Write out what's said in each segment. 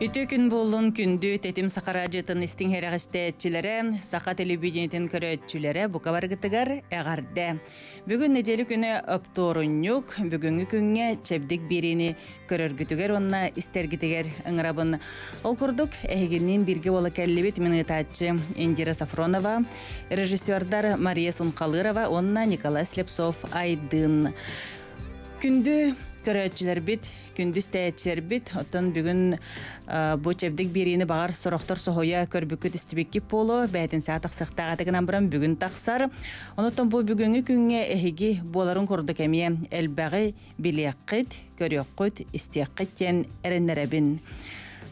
Үтө күн болун күндү тетим сакара жытын истин херагистетчилere, сака телевидениятын көрөтчүлere бука баргытыгар эгарде. Бүгүн неделе күнү опторуннюк, бүгүнгү күнгө чебдик бирини көрөргүтүгер онна истергитигер ыңырабын. Ол курдук эхигинин бирге бола келлибит минытачы Индира Сафронова, режиссердар Мария Сункалырова, онна Николай Слепцов Айдын. Күндү көрөтчүлер бит, күндүз тәәтчер бит, оттон бүгүн бу бирини багар сорохтор сохоя көрбүккүт истибикки полу, бәйтин саат тақсықтаға тегінен бұрын бүгүн тақсар. Оноттон бу бүгүнгү күнгө эхиги боларын курду кемие элбәғи билияккит, көрөккүт, истияккит тен эреннеребин.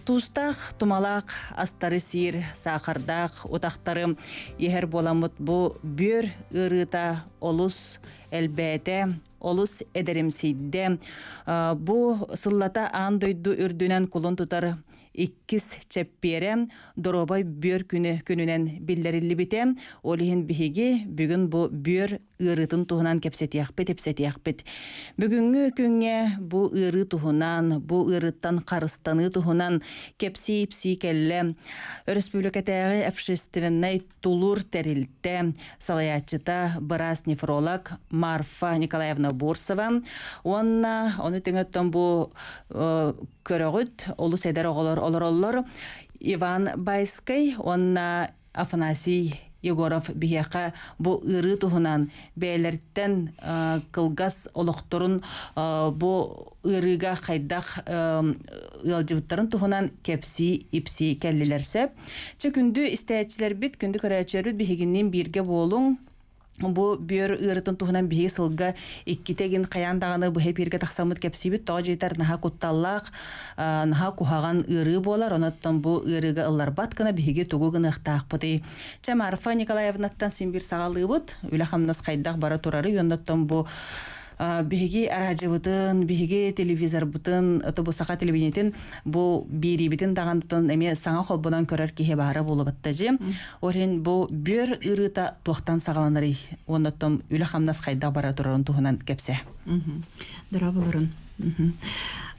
Тустах, тумалак, астары сир, сахардах, утақтары ехер боламыт бу бөр ырыта олус элбәте, олус эдеримсейде. Бу сыллата аан дойду үрдүнен кулун тутар иккис чеппере доробай бөр күнү күнүнен биллерилли бите. Олихин биһиги бүгүн бу бөр ырытын туһунан кепсетияхпет, эпсетияхпет. Бүгүнгү күнгө бу ыры туһунан, бу ырыттан карыстаны туһунан кепси ипси келле. Республикатагы общественный тулур терилте салаячыта бырас нефролог Марфа Николаевна Бурсова. Онна, оны теңөттөн бу көрөгүт, олус эдер оголор олороллор Иван Байскай, онна Афанасий Егоров бияқа бу ыры туһунан бәйләрттән кылгас олохторун бу ырыга хайдах ылжыбыттарын туһунан кепси ипси келлилерсе. Чө күндү истәчилер бит күндү көрәчөрүт бихигиннен бирге болуң Бу бүйөр ырытын туһунан биһи сылга иккитегин каян даганы бу хепирге тахсамыт кепсибит тоо жейтер наха кутталлаах наха кухаган ыры болар оноттон бу ырыга ыллар баткана биһиге тугу гына ыхтаахпыты Чамарфа Николаевнаттан симбир сагалыбыт үлахамнас кайдах бара турары бу биһиги аражыбытын биһиги телевизор бутын ото бу саха телевидениетин бу бирибитин дагантон эме саңа холбунан көрөр киһи баара болубатта же орен бу бөр ырыта туохтан сагаланары оннотом үле хамнас хайда бара турарын туһунан кепсе дара болорун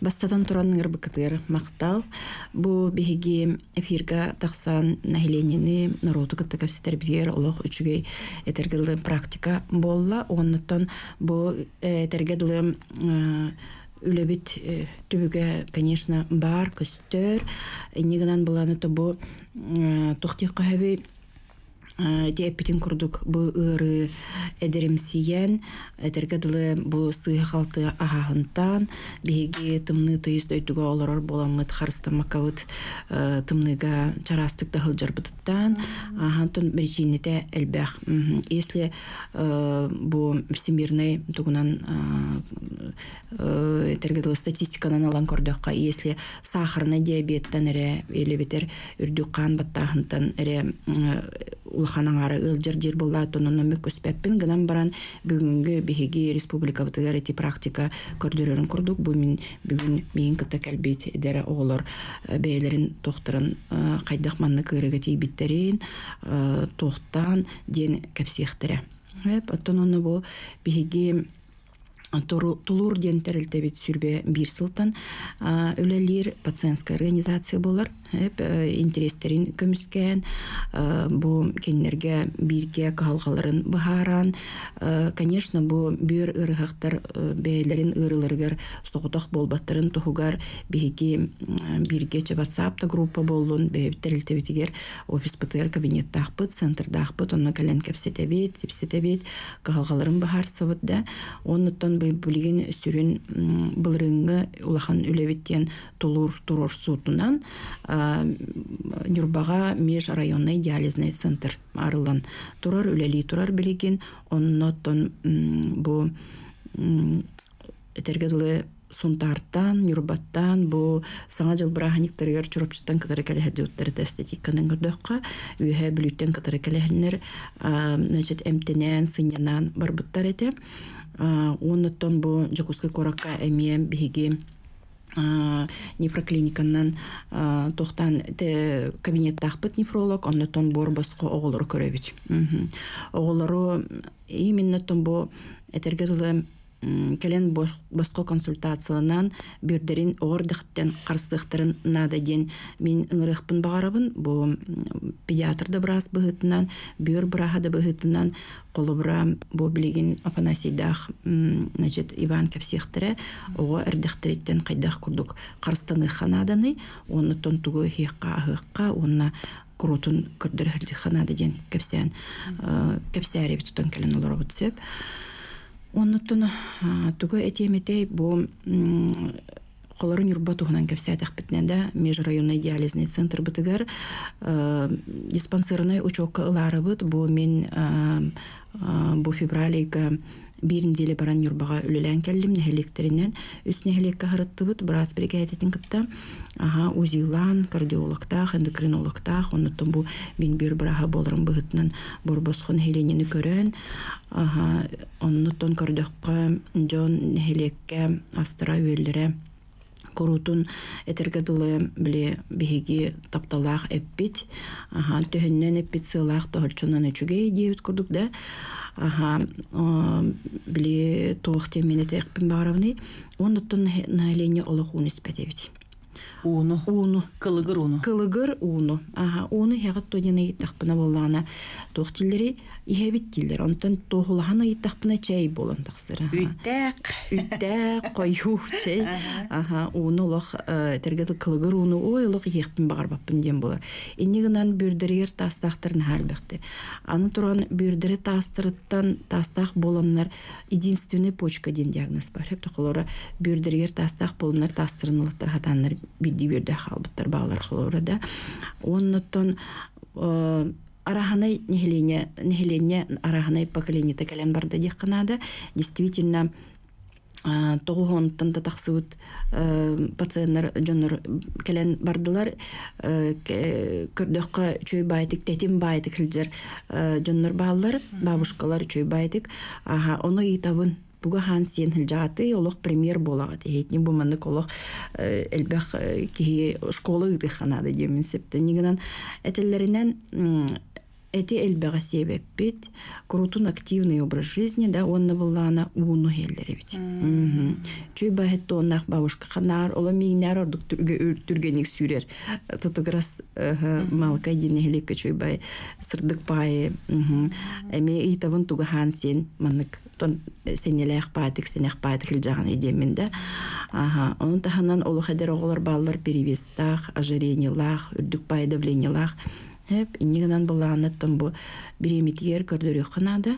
бастатан туран ырбыкытыр мактал бу биһиги эфирга тахсан населениени народу кыттакапситер бир олох үчүгей этергелы практика болла оннотон бу этергедылы үлебит түбүгө конечно бар көстөр негенан буланы то бу тухтикка хаби диэппитин курдук бу ыры эдеримсиен этергедылы бу сыйы халты ахахынтан биһиги тымны тыйыс дөйдүгө олорор боламыт харыстамакабыт тымныга чарастык да хылжарбытыттан ахантын причините элбэх. Если бу всемирный тугунан этергедылы статистиканан алан көрдөкка если сахарный диабеттен эре элебетер үрдүк кан баттахынтан эре улаханаңары ылжыр жер болла тонунна мөккөспеппин гынан баран бүгүнгү биһиги республика бытыгар эти практика көрдөрөрүн курдук. Бу мин бүгүн миин кыта келбейт эдере оголор бээлерин тохтурун кайдак манны кырыга тийбиттерин тохтан ден кепсиехтере оттон ону бу биһиги тулур ден терилтебит сүрбе бир сылтан өлелир пациентская организация болар интерестерин көмүскән бу кеннерге бирге калгаларын бахаран конечно бу бүйөр ырыхактар бээлерин ырылыргар соготох болбаттарын тухугар биһиги бирге whatsapp группа болун бэбиттерилтебитигер офис птр кабинеттаахпыт центрдаахпыт онно кэлен кепсетебит типсетебит калгаларын бахарсыбыт да. Оннуттан билигин сүрүн былырыҥҥы улахан үлебиттен тулур турор суутунан Нюрбага межрайонный диализный центр арылан турар үлели турар билигин оннотон бу этергедылы сунтартан, юрбаттан, бу саңа жыл бұраханиктарыгар чуропчыттан катары кәліхәдзеуттары да эстетикканын көрдөкка, үйе бүлүттен катары кәліхәннер, значит, эмтенен, сынянан барбыттар бу жакускай коракка биһиги нефроклиниканан тохтан кабинеттахпыт нефролог, оннотон бор баско оголору көрөбүт. Оголору именно тон бу этергезылы м, келен бос- боско консультацияланан бирдерин оордыхтен карыстыктарын нада ден мин ыңырыхпын багарабын бу м, педиатрда брас быһытынан бүйөр браха да быһытынан колубра бу билигин апанасийдах значит иван кепсихтере ого эрдихтериттен кайдах курдук. Карыстаны ханаданы оны тонтугу хиққа ахыqqa онна крутун көрдөр ханада ден кепсен кепсәре битутан келен олар бут сеп Оннуттун тугу этиеметей бу холорун юрба туһунан кепсәтәх битнәдә межрайонный диализный центр бытыгар диспансерный учокка ыларыбыт бу мен бу февралейга бир неделе баран юрбага үлелән келдим нехелектеринен үс нехелеккә хырыттыбыт брас бригадетин кытта. Ага узилан кардиологтах эндокринологтах оннуттун бу мин бир браха болырым быһытынан борбосхун хеленини көрөн. Ага оннуттун көрдөккө жон нехелекке астыра үөллере курутун этергедылы биле биһиги тапталаах эппит. Аха төһөннен эппит сыылаах тоһолчунан үчүгэй диэбит курдук да. Аха биле тоох темени тэхпин баарабыны оннуттун наилене олох уун испетебит Уну. ууну Кылыгыр уну. кылыгыр ууну аха ууну хягат тодина иттахпына боллаана туохтиллери иһебит тиллер онтон тоохулахана иттахпына чай болон тахсыра. Үттәк. үттэ койух чей аха. Ууну олох тергел кылыгыр ууну ой олох иехпин багарбаппын диэн болар иннигынан бүрдеригер таастаахтарын хаалбекти аны туран бүрдери таастырыттан таастаах болоннар единственный почка диэн диагноз бар. Хеп тохолора бүрдеригер таастаах болоннар таастырынылыктар хатаннар бидди бүрдэ халбыттар баалар холора да. Оннотон э, араханай нехелене нехелене араханай поколение текелен барда дихканада действительно тоғуғонтан да тақсыбыт пациенттар жонор келен бардылар көрдөккө чөй байтык тетим байтык хилжер жоннор баалар бабушкалар чөй байтык. Аха ону итабын буга хан сен хилжаты олох премьер болага тейетни бу маннык олох элбэх ки школа ыдыханада демин септе нигынан этеллеринен эти элбэга себеппит крутун активный образ жизни да онна буллана уну хеллеребит чүй бахет тоннах бабушка ханар ола мигнар ордук түргеник сүрер тотограс малкай дине хелекке чүй бай сырдык бай эми итабын туга хан сен маннык тон сенелех патик сенех патик хилжаган идемин да. Аха onun таханан олу хадер оголор баллар перевестах ожирениялах үрдүк бай давлениялах Хеп, иннигынан булаанаттан бу биремитигер көрдөрү ханада.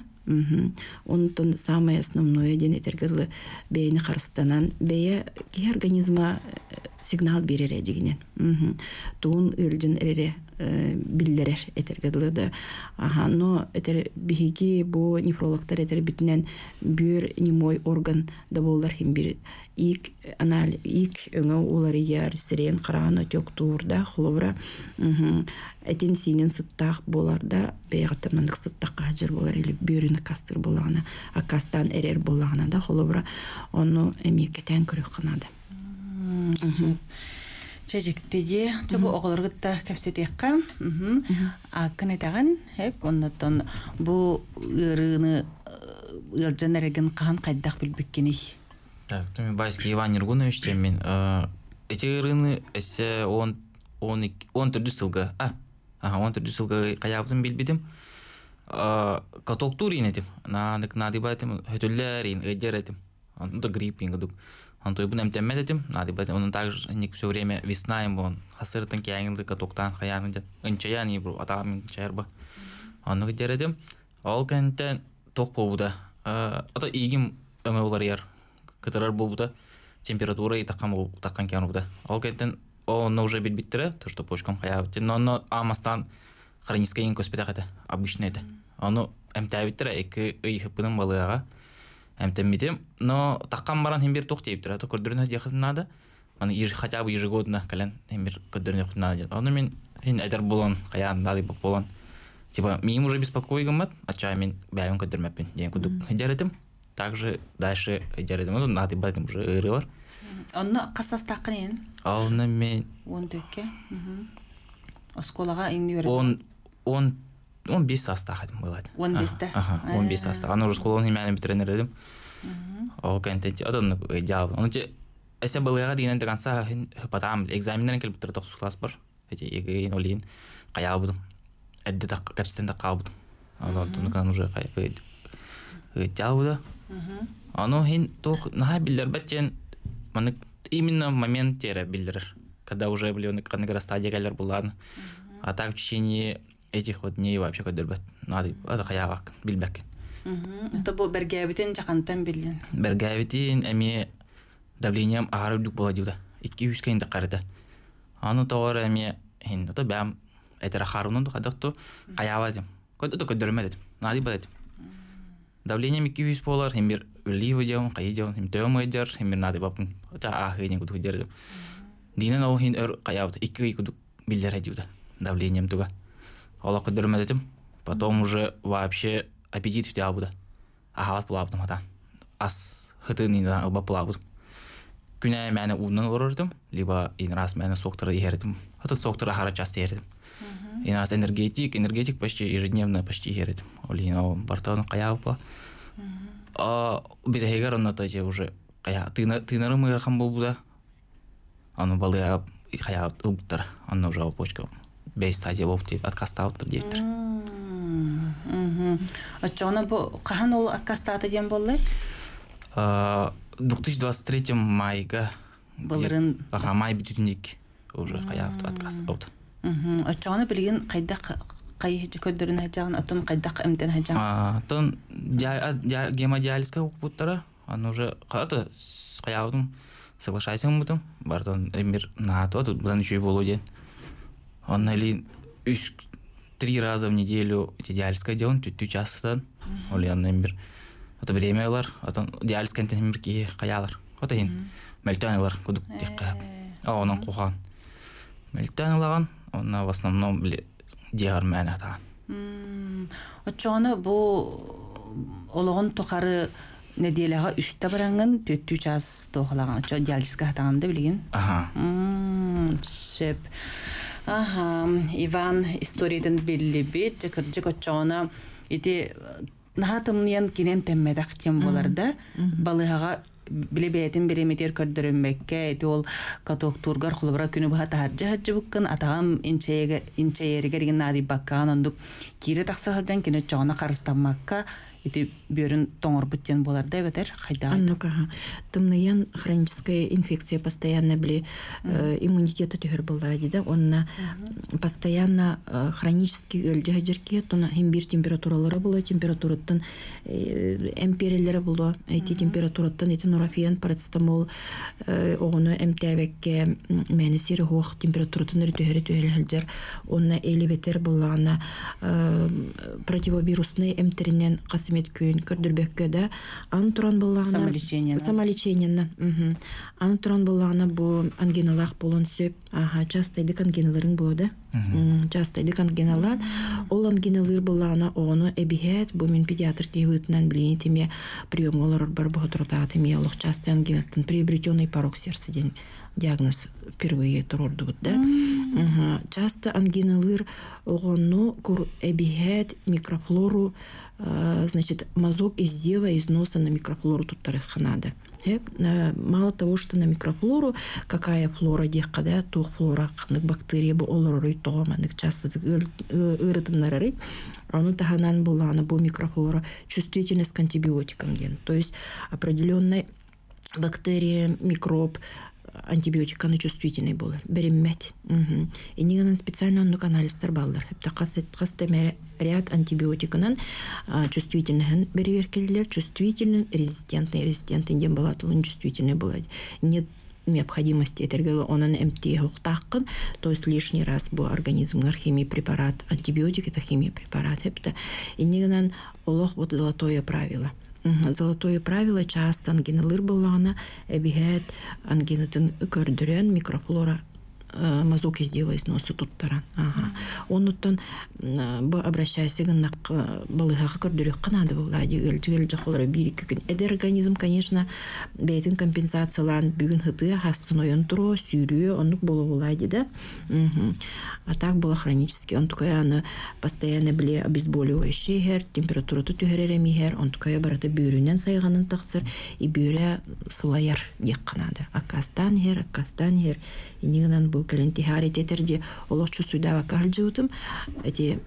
Онтон самое основное ден этергелы бейни харстанан бeye ки организма сигнал берер дигинен. Туун ылжын эрере биллерер этергелы да. Аха, но этер биһиги бу нефрологтар этер битинен бүйөр немой орган да болар хим бир ик анал ик өңө улары яр сирен караана тök туурда хлобра этин синен сыттах боларда бейгатамандык сыттакка ажыр болар или бүйөрүнө кастыр болагана акастан эрер болагана да хлобра ону эми кетен көрөк Канада Чәжіктеде, чабы оғылырғытта кәпсетеққа. Акын етаған, хеп, оннаттан бұ ырыны ыржан әреген қаған қайдақ білбеккені. Так, мен Байский Иван Нергунович, тем мен, эти рыны, эсе он, он, он түрді сылға, а, ага, он түрді сылға қаябызын білбедім, каток турин этим, надык эдер этим, гриппинг дук. Он той бунем теммет этим, нады байтым, он также ник все время весна им он, хасыртын кяңылды катоктан хаягын дет, ынчаян и бру, атагам чайырба. Оны эдер этим, ол кенттен ток болбуда, ата игим өңө болар яр, кытырар болбуда, температура и таккан бол таккан кян болбуда. Ол кенттен оны уже бит биттере, то что почкам хаябыт, но оно амастан хроническая инкоспита хата, обычно это. Оно эмтәбиттер, эки ыйхыпының балыга, эмтеммитим, но таккан баран хим бир тох тейптер, то көрдөрүнө дияхын надо, аны еж- хотя бы ежегодно көрдөрүнө надо. Оно мен хин эдер болон, дали болон. Типа, мим уже беспокойгамат, а чай мен бәйін көдірмәппен. Ден күдік хедеретім. Также дальше хедеретім. Ну, нады бәдім уже ыры бар. Онны қасас тақын ең, Алны мен он дөкке. Осколаға он, он, он бес састақ едім болады. Он бесте? Ага, он бес састақ. Аны уже школаны мәні бітіренер едім. Ол кентен одон жаабы. Оны же эсе былыга дигән дигән са патам экзаменнарен килеп тора токсус класс бар. Эти еген олин каябыдым. Эдде так капстен да калбыдым. Аны туны кан уже кай жаабыда. Аны хин ток наха биллер бәтен маны именно момент тере биллер. Когда уже были он стадия галер булан. А так в течение этих вот дней вообще көдөрбөт. Надо это каябак билбек. Это бу бергәбитен жакантан билдин. Бергәвитин эми давлением ары дүк бола диуда. 200 кайында карыда. Аны товар эми хин то бәм этера харунун кадакту каява дим. Көдө көдөрмө дедим. Нади ба дедим. Давлением 200 болар, хем бир үлив дем, кай дем, хем төм эдер, хем бир нади бапын. Та ахы не куду дер дем. Динен ол хин өр каява 2 куду билдер диуда. Давлением туга. Ола көдөрмө дедим. Потом уже вообще аппетит в тебя буде. Ага, вот плавдым ата. Ас хытын ина оба плавдым. Күнә мәне унын орырдым, либо ин раз мәне соктора ердим. Ата соктора хара часто ердим. Ин раз энергетик, энергетик почти ежедневно почти ердим. Оли ина бартан каябла. А бит хегар онна та же уже кая тына тынарым ярхам булбуда. Аны балы кая убтар. Аны уже почка. Бей стадия болып деп откастаут бір директор. Очоно бу кахан ол аккастаты дем боллы? А, В 2023 майга Былырын. Ага, май бүтүнник уже кая откаст аут. Очоно билген кайда кай көдөрүн хажаган отун кайда эмтен хажаган. А, тон гемодиализка окуптара, аны уже ката каяудым соглашайся мутым, бартон эмир на то, тут будан еще и болу ден. Он или үш три раза в неделю эти диализка делан, түттү частан, оли аны эмир. Это времялар, отон диализ кентен эмир ки каялар. Ота хин мельтанылар кудук текка. А онан кухан. Мельтанылаган, онна в основном били диагар мәне таган. Очоно бу ологон тохары неделяга үстө баранган төттү час тохлаган. Очо диализка хатаганда билген. Ага. Сөп. Ага, Иван историяден билли бит, жакыржык очоно ити нахатымниян кинем теммедак тем боларда, балыга биле бетин биреметер көрдөрөммекке эти ол каток тургар кулубара күнү баха тахаржы хаджы буккан атагам инчееге инчеериге деген нади баккаан ондук кире таксахалжан кине чоона карыстанмакка ити бөрүн тоңор буттен боларда бетер хайда Ну-ка, тымныян хроническая инфекция постоянно бли э, иммунитета төһөр булла диде. Онна постоянно э, хронический өлҗә җирке тона һәм бир температуралары була, температураттан эмперияләре була. Әйти температураттан эти нурофен, парацетамол э, огыны эмтәбекке мәне сире хуак температураттан төһөр төһөр хәлҗәр. Онна эли бетер буллана противовирусный эмтеринен касымет күн көрдөрбөккө да ан туран буллана Самолечениенен. самолечениенен мгм. Аны туран буллана бу ангиналах болон сөп. Аха частайдык ангиналарың боло да? М, частайдык ангиналар. Ол ангиналар буллана ону эбихет бу мен педиатр тебытынан билини теме приемолар бар бу турда теме лох частый ангинаттан приобретенный порог сердца ден диагноз впервые турордугут да часто ангиналар огону кур эбихет микрофлору а, значит, мазок из зева, из носа на микрофлору тут ханада. Э, э, Мало того, что на микрофлору, какая флора дехка, да, то флора, бактерия бу олорой тома, нык часто ырытымнарары, оно таханан была, она бу микрофлора, чувствительность к антибиотикам ген. То есть определенная бактерия, микроб, антибиотиканы чувствительный болар. Береммет. И нигынан специально оннук анализтер баллар. Хепте касты ряд антибиотикынан а, чувствительныхын берверкелер, чувствительный, резистентный, резистентный дем балат, он чувствительный болады. Нет необходимости этергело онын эмти хуктаккын, то есть лишний раз бу организмгар химия препарат, антибиотик это химия препарат. Хепте. И нигынан олох вот золотое правило. Мгм. Золотое правило часто ангиналыр буллана эбиһэт ангинатын көрдөрөн микрофлора э, мазок сделать носы туттаран ага. Онуттан м, бу обращайся гыннак балыгага көрдүрүк канады бул ади өлжүгөл жаколора бир iki күн эде организм конечно бейтин компенсациялан. Бүгүн хыты хастын оyon туру сүйрүү онук болу булайди да а так было хронически. Он такой аны постоянно биле обезболивающий хер температураты түһәрәремихер он такой барата бүйрүнен сайганын таксыр и бүйрә сылаяр дек канады. Акастан хер акастан хер инигнан бу хари тетерди олочу судава калжутым эти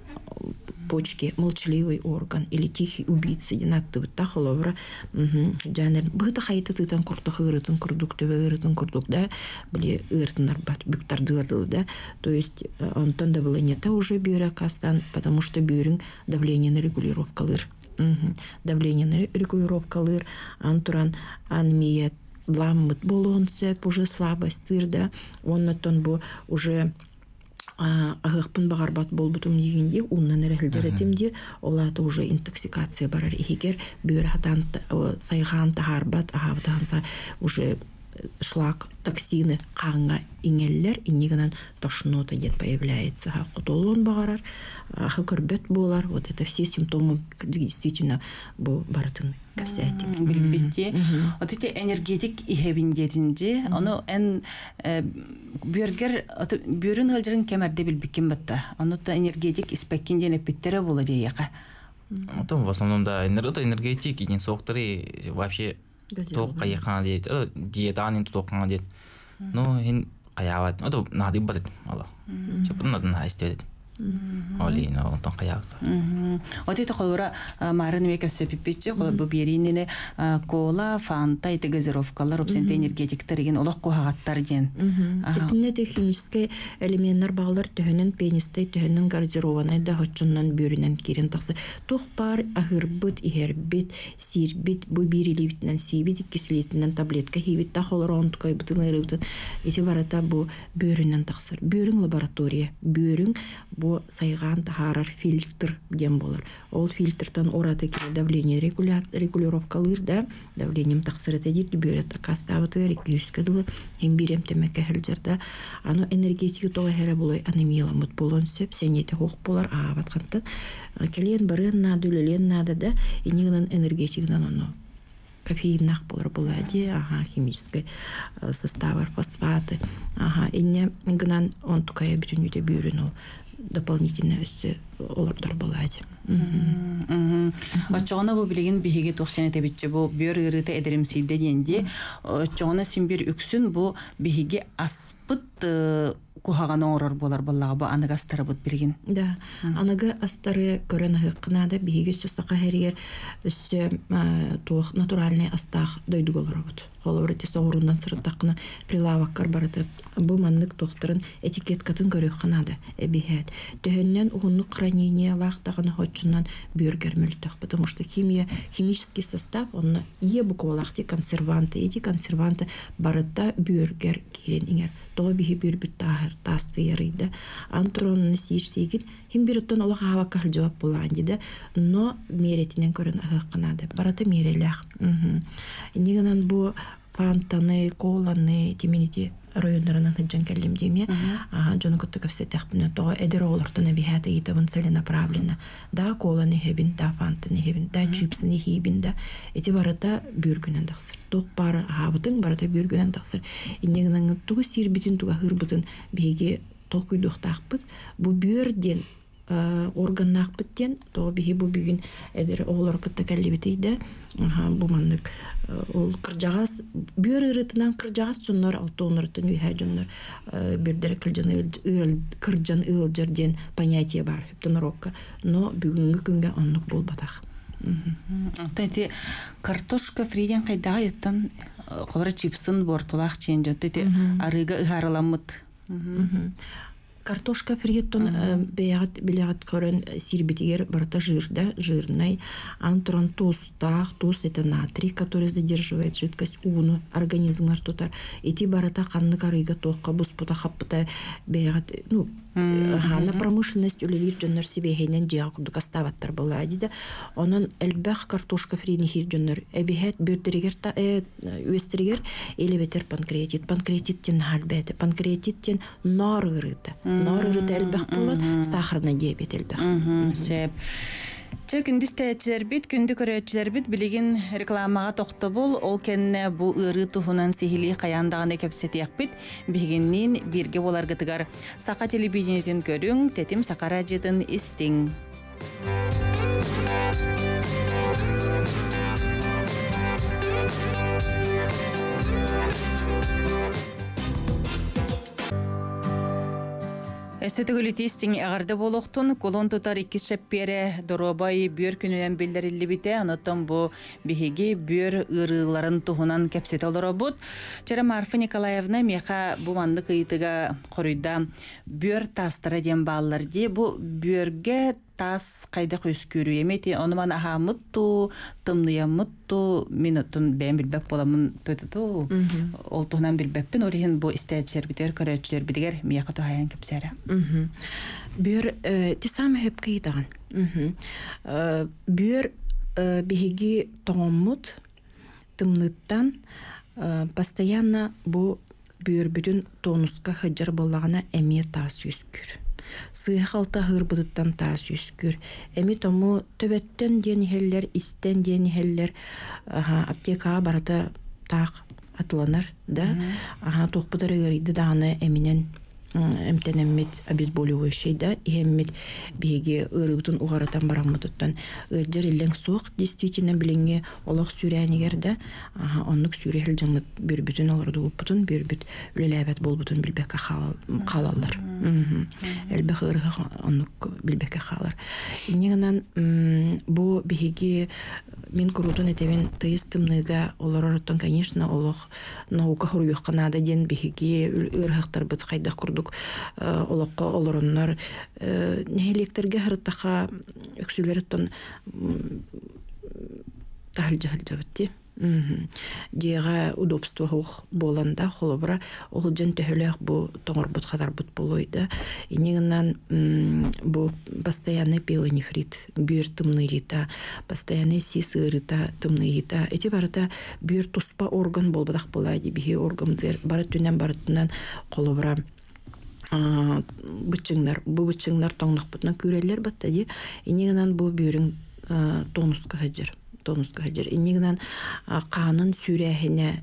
почки молчаливый орган или тихий убийца динатты бытта холовра жанер быта хайты тытан куртах ырытын курдук төбе ырытын курдук да? Биле ыртынар бат бүктар дырдыл да? То есть э, онтон да было не уже бүйрә кастан потому что бүйрүң давление регулировкалыр Мгм. давление регулировкалыр антуран анмиет ламмыт болуын сөп уже слабость тыр да. Оннотон бу уже агыкпын багарбат болбутум дегенде уннан эрехилдеретим ди олата уже интоксикация барар егер бүйөр хатан сайган тахарбат ахабытанса уже шлак токсины қанға иңеллер иннигенен тошнота ден появляется. Кутолон багарар ахы көрбөт болар. Вот это все симптомы действительно бу бартын капсәтик билбитти вот эти энергетик ихебиндетинжи ону эн бюргер бюрүн хылжырын кемерде билбиккин батта ону да энергетик испеккин ден эпиттере бола дейяка Потом в основном, да, энер- это энергетик, и соқтыры вообще тоқ қаяқана дейді, э, диетанин тоққана дейді. Ну, хин қаябат, это надо бат, ала. Надо истедет. Оли, но он там қаябат. вот это холора марын мекеп сепипичи хола бу беринене кола фанта ите газировкалар обсенте энергетиктер деген олох кухагаттар ден Ага. Этинне де химический элементтер баглар төһөнөн пенистэй төһөнөн гардеробаны да хоччуннан бүрүнен кирен таксы. Тух пар ахырбыт ихербит сирбит бу бирилибитнен сибит кислетинен таблетка хибит та холорон ткой бутын ырыбытын. Эти барата бу бөрүнен таксыр. Бөрүң лаборатория. Бөрүң бу сайган тахарар фильтр дем болар. Ол фильтртан ората кире давление регуля- регулировкалыр да давлением таксыр это дит бөрөт кастабыты рекюскадылы хем бирем темеке хелжерда аны энергетики тога хере болой анемияламыт болон сөп сенете хок болар аабатканта келен барын нады үлелен нады да инигнан энергетикнан оно кофеиннах болар булади ага химический э, составы фосфаты ага инне гынан он тукая бүтүнүдө бүйрүн ол дополнительно өссө олордор булади Очоғына бу билеген биһиги тохсене тебитче бу бөр ырыта эдерим силде денди. Очоғына син бир үксүн бу биһиги аспыт э, кухагана орор болар баллага бу аныгастары бут билген. Да, аныгы астары көрөн хыккынада биһиги өссө сака херигер өссө туох натуральный астах дойдуг олоробут. Холор ти соорундан сырыттакына прилаваккар барыты. Бу маннык тохтарын этикеткатын көрөк кынады. Эбихет. Төһөннен угунлук хранение лахтагына хоччунан бюргер мөлтөх, потому что химия, химический состав, он ие буквалахти консерванты, эти консерванты барыта бюргер кирен иңер. Тоа биһи бюрбүт тахыр тасты ярыйда. Антронны сийшсейгин хим бируттан олох хава кахыл жауап булаан диде, но меретинен көрөн агыкканады. Барата мерелях. Нигынан бу фантаны, коланы, тименити райондарынан хыджан кәллем деме. Ага, жону кытты кәпсе тәхпіне тоға эдер олортына бихәті етабын целенаправленно. Да коланы хебин, да фантаны хебин, да чипсыны хебин, да. Эти барата бюргінен дақсыр. Тоқ бары хабытын барата бюргінен дақсыр. Иннегінен туғы сир бітін туға хырбытын беге. Бу бюрден органнақ біттен, тоғы беге бу бүгін эдер оғылар кытта бу маннык ол кыржагас бүйөр ырытынан кыржагас жоннор алтоонырытын үйхэ жоннор бирдере кыржан кыржан ылжырден понятие бар тоноровка но бүгүнкү күнгө оннук болбатах. Тети картошка фриден кайдага яттан кобара чипсын бортулах чен жотте те арыга ыхарыламыт. картошка фриеттон бэягат билягат көрөн сирбитигер барата жирда жирный ан туран тустах туз это натрий который задерживает жидкость уну организмнар тутар ити барата канны карыга тоққа буспута хаппыта бэягат ну хана промышленность үлелир жоннор сибехейнен жия курдук астабаттар була диде онон элбэх картошка фрини хир жоннор эбихет бөрдеригер та үестеригер элебетер панкреатит. Панкреатиттен халбети панкреатиттен нор ырыты нор ырыты элбэх болон сахарный диабет элбэх Сеп. Чэ күндүс тәчилербит, күндү көрөчүлербит билигин рекламага тохтобул, ол кенне бу ыры тухунан сихили каяндаганы кепсетиякпит, бигиннин бирге боларгытыгар. Сака телевидениетин көрүң, тетим сакара жытын истиң. Өсөтөгүлүтистиң ағарды болохтун колон тутар икки шеппере доробай бүйөр күнүнен билдерилибите анотон бу биһиги бүйөр ырыыларын туһунан кепсете олоробут чара марфа николаевна меха бу манды кыйтыга коруйда бүйөр тастара диэн бааллар ди бу бүйөрге тас кайда көскүрүү эмети онуман ахамытту тымныямытту мен оттун бээн билбеп боламын ту ол туһунан билбеппин олиһин бу истээчилербитер көрөөчүлербитигер мияка тухаян кепсере Бүйөр ти сам хөп кыйдаган. Бүйөр биһиги тоңоммут тымныттан э, постоянно бу бүйөр бүтүн тонуска хыджар боллагана эмие таас үскүр. Сыйх алта хырбыдыттан таас үскүр. Эми тому төбөттөн диен хеллер, истен диен хеллер аптека барата таак атыланар да. Аха тохпутары гыриды даганы эминен эмтенеммит обезболивающий да иеммит биги ырыбытын угаратан бараммытыттан. Ыржыр иллен суох действительно билеңе олох сүрәнигер да. Оннук жамыт бир бүтүн олорду уппутун бир бүт үлеләбәт болбутун билбекке халаллар. Элбе хырыга оннук билбекке халар. Инегенан бу биги мен курутун этебин тыйыстымныга олороротон конечно олох наука хуруйукканада ден биги ырхактар быт кайда курдук олокко олороннор нехелектерге хырыттаха өксүлереттон тахылжахылжабытти Диэға удобство хух боланда холобра ол жан төһөлөөх бу тоңорбут хатарбут болойда. Инегинан бу постоянный пилонефрит, бүйір тымныйыта, постоянный сис ырыта, тымныйыта. Эти барыта бүйір туспа орган болбадақ болайды, бихи органдер бары түнен барытынан холобра бычыңнар, бу бычыңнар тоңнық бутна күрелер батта ди. Инегинан бу бүйірің тонуска хаджыр тонуска хаджыр. Иннигнан қанын сүрәһенә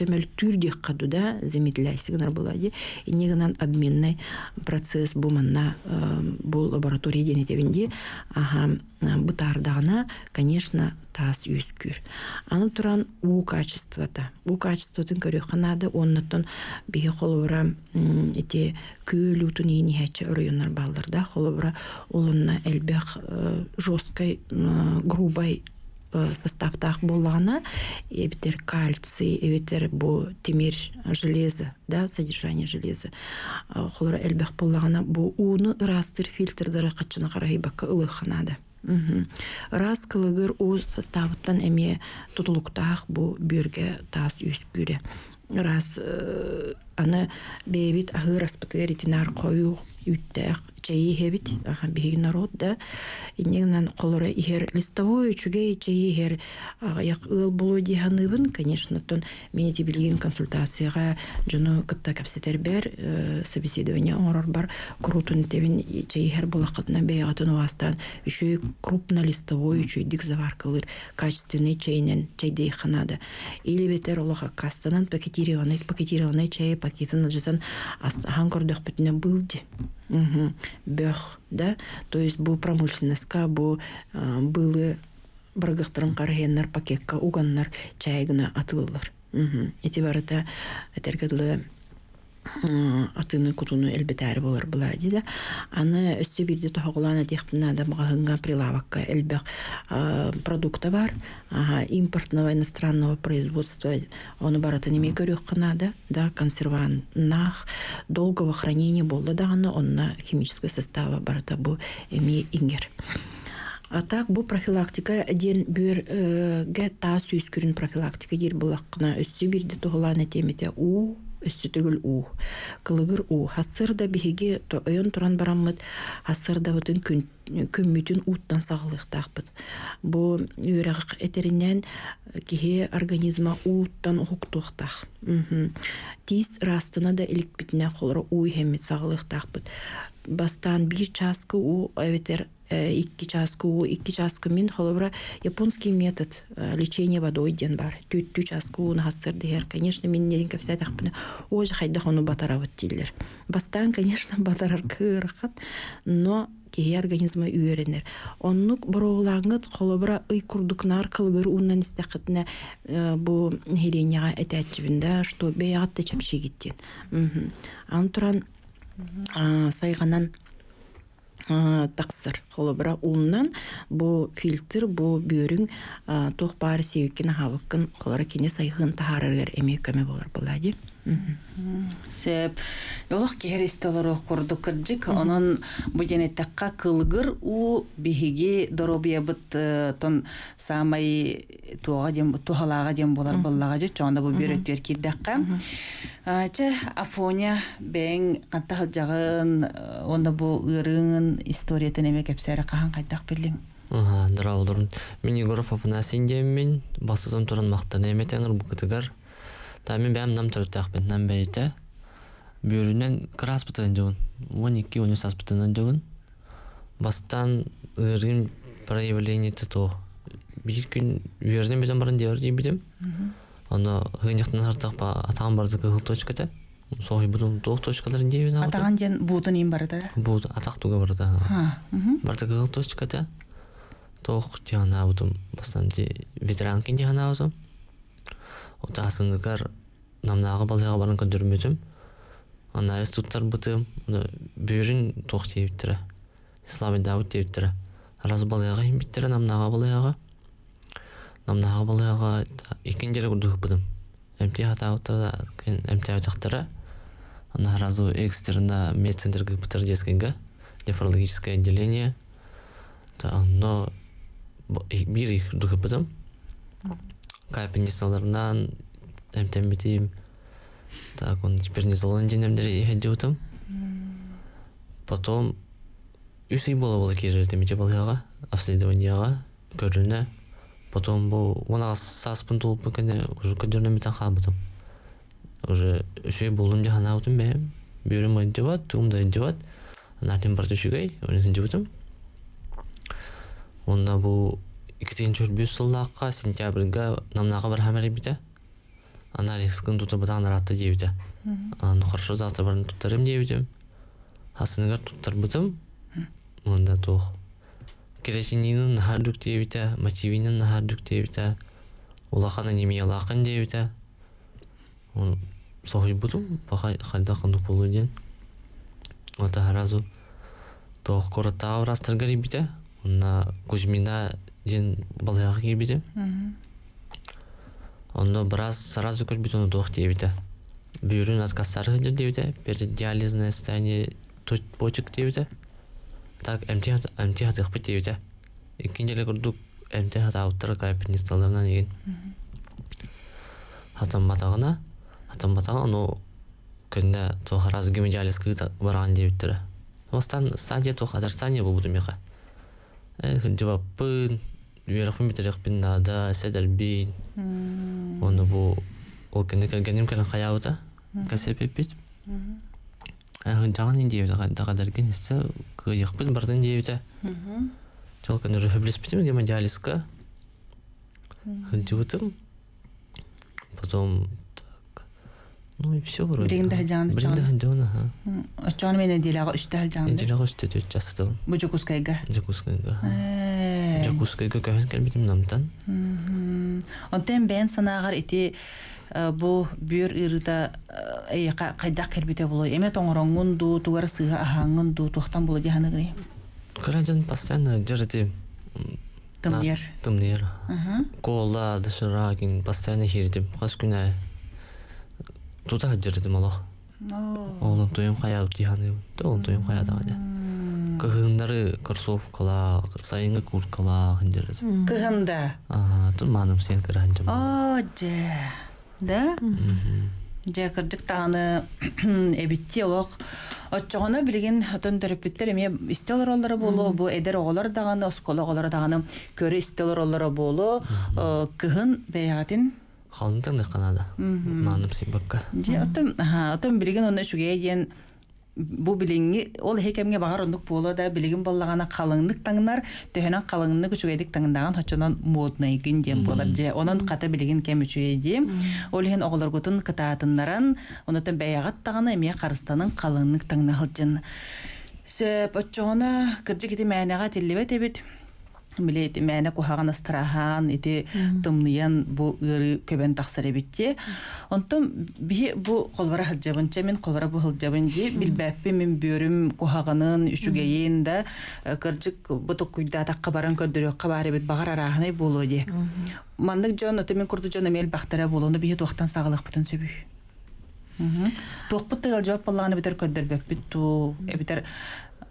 чөмөл түрдек кадуда замедляйсыгнар болады. Иннигнан обменный процесс буманна бу лаборатория денетебинде аха бытардагына, конечно, тас үскүр. Аны туран у качествота. У качествотын көрөханады оннотон бихи холура эти көөлүтүн ини хачы районнар балларда холура олунна элбэх жесткой грубой составтах боллағына эбитер кальций эбитер бу темир железо да содержание железа. Холора элбэх боллағына бу уны ырастыр фильтрдары качына карай бакка ылыханада Раз кылыгыр у составыттан эме тутулуктаах бу бürге таас үскүре. Раз аны бебит ахыр аспытыр итинар кою үттәк чайи хебит аха биги народ да. Иннен колора ихер листовой үчүге чайи хер аяк ыл болу диханыбын конечно тон мени ти билген консультацияга жону кытта капсетер бер собеседование орор бар. Крутун тебин чайи хер булакытна беягатын вастан үчү крупно листовой үчү дик заваркалыр качественный чайнен чайдей ханада или бетер олоха кастанан пакетированный пакетированный чай пакетін ажасан хан көрдөх бітіне былди бөх да? То есть бу промышленностька бу былы баргыхтырын карыһеннар пакетка уганнар чайгына атылылар. Эти барыта атыны кутуну элбетәри болар була диде. Аны өссө бирде тоһоглана техпина да магahынга прилавакка элбек продукта бар. Импортного иностранного производства оны баратын эме көрөк кына да, да консерваннах долгого хранения болду да аны онна химический состава барата бу эми ингер. А так бу профилактика ден бөр гэ та сүйскүрүн профилактика дир булаккына өссө бирде тоһлана темете у өстүтүгүл уу кылыгыр уу хассыр да биһиги ойон туран бараммыт. Хассыр да бытын күммүтүн uuттан сагалыктаакпыт бу үөрэг этеринен киһи организма uuттан ухуктуктах тиис растына да иликпитине холоро уу хеммит сагалыктаакпыт бастан бир часка уу эбетер икки часка уу икки часка мин холобра японский метод лечения водой ден бар түттү часка ууну хассыр дихер конечно мин неден кепсе тахпына оже хайда хону батарабыт тиллер. Бастан конечно батарар кырахат но киһи организма үөренер оннук бороолаңыт холобра ый курдукнаар кылгыр уунан истахытына бу хеленяга этәчибинде что беягат да чапшигиттин ан туран сайганан тақсыр. Холобра улнан бу фильтр бу бүйөрүң тох баары себиккин хабыккын холора кине сайгын тахарыргар эме көмө болар булади Сеп, олох кеһеристе олорох курдук кырдьык, онон бу женеттакка кылгыр у биһиги доробиябыт э, тон самай туага дем болар боллага же чонда бу бүйрөттөр кирдакка. Ча Афоня бен кантахал жагын э, онда бу ырын историятын эме кепсәре кахан кайтак билин. Ага, дыра олорун. Мен Егоров Афанасин демин, басытын туран мактан эметеңер бу кытыгар. Та мен бәм нам тұрттақ бен нам бәйті. Бүйірінен крас бұтын жоғын. 12 он сас бұтын жоғын. Бастан ырын проявление то. Bir gün бүйірінен беден барын девер дей бедем. Оны хыйняқтан артақ ба атаған барды кығыл точката. Соғай бұдың тоқ точкаларын дей беден. Атаған ден бутын им барды. Бұл атақ туға барды. Барды кығыл точката. Тоқ дияна бұдым. Бастан ветеран кен дияна бұдым. отаасыңдыкар намнаагы балыга барын көндөрмөтүм анализ туттар бытым бүйүрүн тох тийиптире ислами дауд тийиптире араз балыга имбиттире намнаага балыга намнаага балыга экин жере курдук бытым эмти хатаутара эмти атактара ана разу экстерна медцентр гыптыр дескенге нефрологическое отделение. Но бир их духы бытым капельницаларынан эмтембитим так он теперь не залон денемдери хедиутум потом үс үй бола бола кирер темите балыга обследованияга көрүнө потом бу она саспын тулуп кене уже көдөрнө метан хабытым уже үш үй болдум деп ханаутум бем бүйөрүм ынжыбат туумда ынжыбат анартен бар түшүгөй оны ынжыбытым онда бу икитин чөрбүс сыллаакка сентябрга намнага бар хамер бите ана рискын тута бутан ратта дебите аны хорошо завтра барын туттарым дебитим хасыныгар туттар бутым монда тох кересининин нахардук дебите мотивинин нахардук дебите улахана неме алакын дебите. Он сохой бутум баха хайда кандук болу ден. Ота харазу тох коротаа растыргари бите онна кузьмина ден балаяғы кирбите онно біраз сразу көрбүт оны доох дебите бүйүрүн откастары хыдыр дебите перидиализное состояние почек дебите так эмти хатыхпыт дебите иккинчи эле курдук эмти хатаауттара капинисталарынан еген хатан батагына хатан батага ону көнне тоха раз гемодиализ кыта барган дебиттер остан стадия тоха отрицание болбуду меха. Үйерақпын битерекпин нада седербин оны бу ол кene келгеним кene хаябыта касепепит жаган индиебита дагадерген эссе кыйыкпын бардын диебита жол кene рехаблиспитим гемодиализка хынжыбытым потом ну и все вроде Биринде хаджан, биринде хаджан ага. Очон менен дилага үстө алжан. Инжелага үстө төт жасытым Бу жокускайга. жакускайга Э. жакускайга көхөн келбитим намтан Онтен бен санагар ити э, бу бүйөр ырыта эйка кайдак келбите боло эме тоңороңун ду тугар сыга ахаңын ду тухтан боло жаһаныгы Кыражан постоянно жырыты тымнер тымнер. Кола дышыра кин постоянно хирдим. Кас күнә туда жырыдым алох. Олым тоем кая утиханы. Тоем тоем кая да. Кыгындары кроссовкала, сайынгы курткала хындырды. кыгында Аа, тун маным сен кыранжым. о же да же кырдык таганы эбитти олох Отчоғына білген отон терапевттер эме истел роллары болу, бу эдер оголар даганы, оскола оголар даганы көрі истел роллары болу, кыһын бәягатын Халын таңды канада. Маным сен бакка. Же отом отом билеген оны шуге ен бу билинги ол хекемге багар ондук боло да билеген боллагана калыңдык таңнар төһөнөн калыңдык үчүгедик таңдаган хочонон модный гин дем болар же онон ката билеген кем үчүеди ол хен оголоргутун кытаатыннаран онотон бәягат таганы эме карыстанын калыңдык таңна хылжын сөп очоғона кыржы кити мәнега тиллибет эбит. Биле ити мәне кухаган астрахан ити тымныян бу ыры көбен тахсар эбитте онтон би бу колбара хылжабынча мен колбара бу хылжабын ди мен бөрүм кухаганын үчүгейин да э, кыржык бутук куйда такка баран көддөрү кабары бит багар арахны болу ди. Мандык жон оты мен курду жон эмел бактара болуну би туактан сагалык бүтүн сөбү туакпыт тыгал жабап баллаганы битер көддөрбөппүт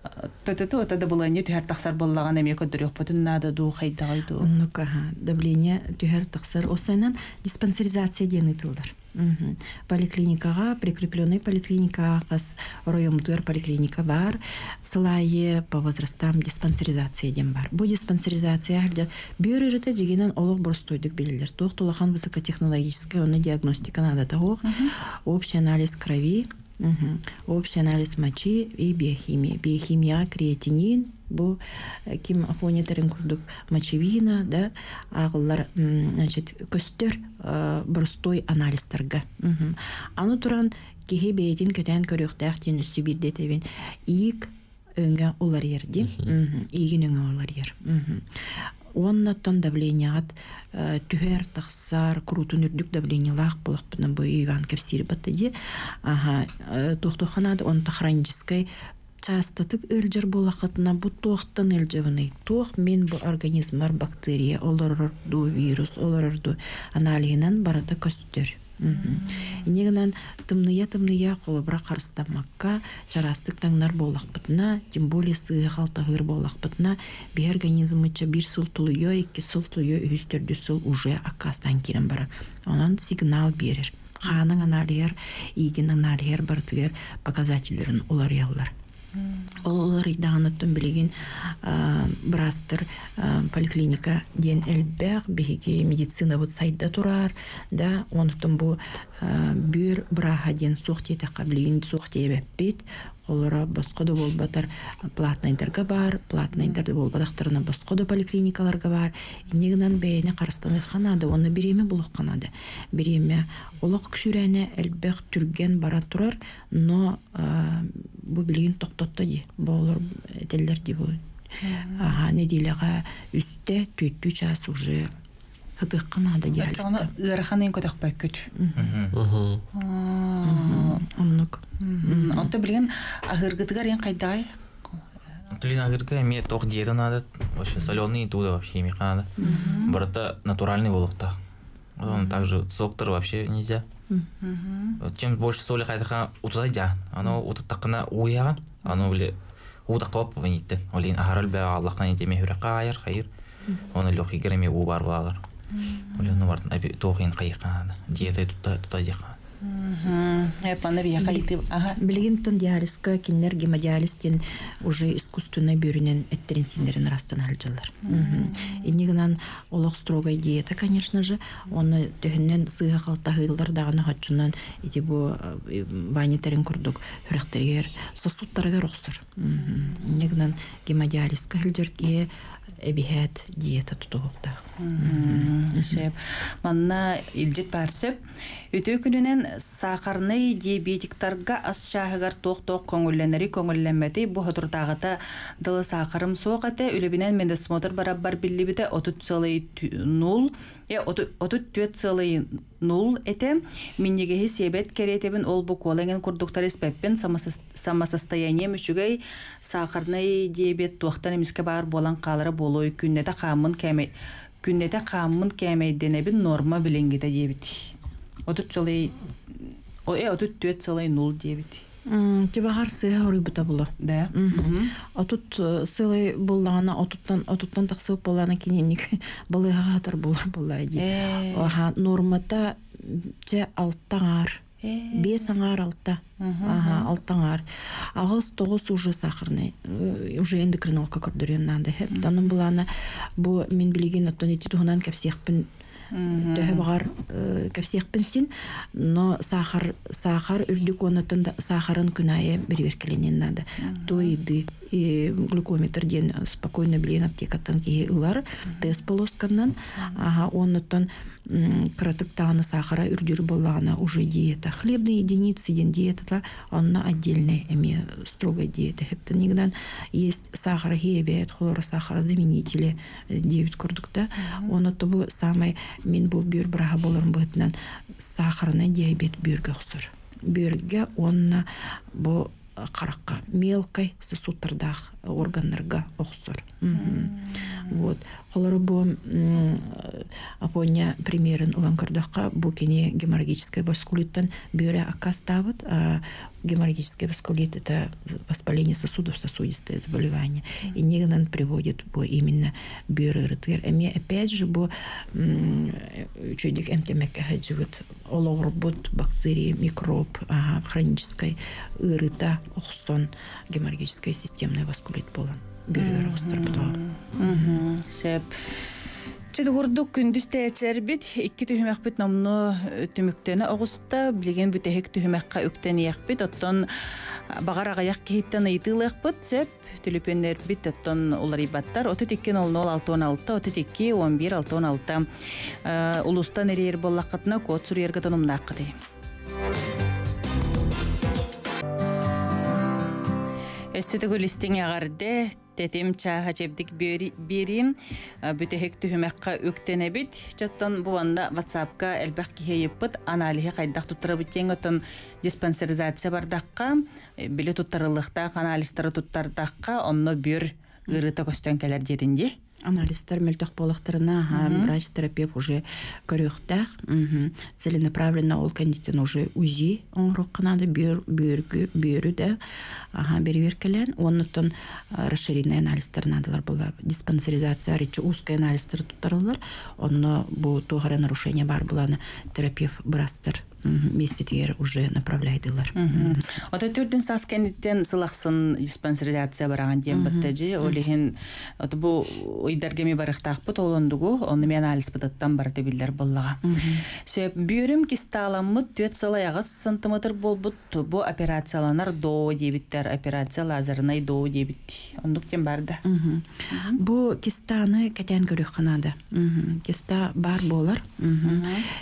эбитер тетете отада булайны түһәр тахсар боллаган эме көддөрүк бүтүн нада ду хайдагай ду Оннук аха давление түһәр тахсар осайнан диспансеризация диэн ытылдар. Мгм. Поликлиникага, прикрепленный поликлиникага, кас райомдыр поликлиника бар, сылайы по возрастам диспансеризация ден бар. Бу диспансеризация хәлдә бер ирете дигенен олуг бурстойдык билелер. Тук тулахан высокотехнологическая оны диагностика надо того. Общий анализ крови, мгм. общий анализ мочи и биохимия. Биохимия, креатинин, бу э, ким ахуанитерин курдук мочевина, да, агыллар, м, значит, көстөр э, анализдарга. Мгм. Аны туран кихи бейтин көтен көрөктәк тен үсі бирде тебен. Иик өңгө олар ерди. Иигин өңгө олар ер. Оннаттан давленият түһэр тахсар крутун үрдүк давлениялах булакпынан бу Иван Кепсир батыди. Ага, тохтоханада он хронической частотык өлжер болақытына бу туохтан өлжебыны. Туох мен бу организмар бактерия, олорорду вирус, олорорду аналигинен барата көстөр. Инегінен тымная тымная қолыбыра қарыстамакка жарастык таңнар болақпытына, тем более сыйы қалтағыр болақпытына, бе организмыча бір сыл тулуё, екі сыл тулуё, үстірді сыл уже аккастан керін бара. Онан сигнал берер. Ханың аналиер, иген аналиер бартыгер показательдерін олар яллар. Олар иданыттын билеген брастыр поликлиника ден элбәк биһиги медицина бут сайда турар да онуттан бу бүйөр браха ден сухти така билеген сухти бит олара басқа да болбатар платный интерга бар платный интерде болбатактарына басқа да поликлиникаларга бар. Инегинен бэйне карыстаны ханады оны биреме булук канады биреме олок сүрәне элбәк түрген бара турар но а, бу билген токтотто ди болор этеллер ди бу ага недилега үстте түттү час уже. Хытык канады ди очоғона ыраханын көтөк бөккөт Мгм. оннук онто билген ахыргытыгар ен кайдагай Тулин агырка эме тох диета надо. Вообще соленый туда вообще не надо. Брата натуральный волокта. Он также соктор вообще нельзя. Вот Чем больше соли хайдаха утазайда. Оно утатакына уяган. Оно бле утакап ванитте. Олин ахарал бе Аллахтан этеме хүрәкка айыр хайыр. Оны лёхи греме у бар кайыкан. Диета тута тута дихан. эпаны бия кайты ага Билген тон диализка кинлер гемодиализ уже искусственно бюрінен эттерин синдерин растан алжалар. Иннигинан олох строгой диета, конечно же, оны төһүннен сыга калта хыйлар даганы хатчунан ити бу э, ванитерин курдук хүректергер сосуттарга рохсур. Иннигинан гемодиализка хилжерге эбиһэт диета тутугукта. Шеп. Манна илжет барсып, өтө күнүнен сахарный диабетиктарга ас шаһыгар тох-тох көңүлләнери көңүлләмәти бу хатуртагыта дылы сахарым соғаты үлебинен мендесмотр барабар биллибите 30,0 Я отут төт целый нул эте миннегеһи себет керетебин ол бу коленген курдуктар испеппен самосостояние мүчүгей сахарный диабет туактан эмиске бар болан калары болой күннете камын кеме күннете камын кемейденебин норма биленгите диебит отут целый о э отут төт целый нул диебит Тибахар сыга урыбыта була. да Отут сылы буллана отуттан отуттан тахсып буллана киненик балыга хатар булар була ди. Э. Аха нормата че алтаңар. Э. Бес аңар алта. Аха, алтаңар. Агыс тогыз уже сахарный. Э, Уже эндокринолога көрдөрөн нанда. Хеп танын булана бу мен билеген оттон ити туһунан кепсиякпин төһө багар кепсиякпин син, но сахар сахар үрдүк онотон сахарын күнае бери беркеленен нанда. Тоиды и глюкометр ден спокойно билен аптекаттан кие ылар тест полосканнан. Ага оннотон кратык таны сахара үрдүр боллагана уже диета хлебные единицы ден диета онна отдельная эми строгая диета хептен нигдан есть сахар хебет хлоросахарозаменители девять курдукта оны бу самый мен бу бүйөр браха болорун бытынан сахарный диабет бүйөргө оксор бүйөргө онна бу қараққа мелкой сосудтардах органнарга оксор вот. Холору бу апоня примерин улан көрдөкка бу кене геморрагическая баскулиттан бүйөрө акас табыт а геморрагический баскулит это воспаление сосудов сосудистое заболевание. И негнан приводит бу именно бүйөр ырытыр эми опять же бу чөйдик эмтемекке хаджыбыт ологорбут бактерия микроб а, хронической ырыта охсон геморрагическая системная васкулит болан бүйөр охстар Сеп. Чеди курдук күндүз тээчер бит, икки түһүмәк бит номну түмүктөне огуста, билген бүтехек түһүмәккә үктен бит, оттон багар агаяк киһиттен ыйтылык бит, сеп түлүпеннер бит, оттон улар ибаттар, отут икки нол нол алты он алты, отут икки он бир алты он алты. Улустан эрер боллакытына код сурьерге тонумнаккыды. Өссөтөгүл Истиң агарды тетим чаха чебдик берим. Бүтехек түһүмәккә үктене бит чоттон буанда ватсапка элбәк киһейиппит аналиһи кайдак туттарабыт теңөтөн диспансеризация бардакка. Биле туттарылыкта анализтары туттардакка онно бир ырыта көстөн келер дединди. Анализтер мөлтөх болақтарына врач терапевт уже көрөктәх целенаправленно ол кандидатын уже узи оңрукканады бүйөргү бүйөрү да аха берверкелен оннотон расширенный анализтер надылар була диспансеризация речи узкий анализтер туттарылар онно бу тугара нарушение бар буланы терапевт брастер. Вместе тигер уже направляйдылар Ота түрдүн сас кенниттен сылаксын диспансеризация бараган диен баттажы олихин ота бу уйдаргеми барыктаакпыт олондугу оны мен анализ бытаттан бар дебиллер боллага. Сөп бүйөрүм кисталаммыт төт сала ягыз сантиметр болбут. Бу операцияланар до дебиттер операция лазерный до дебит. Тем барда. бу кистаны кетен көрөк канады киста бар болар.